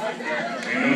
Amém.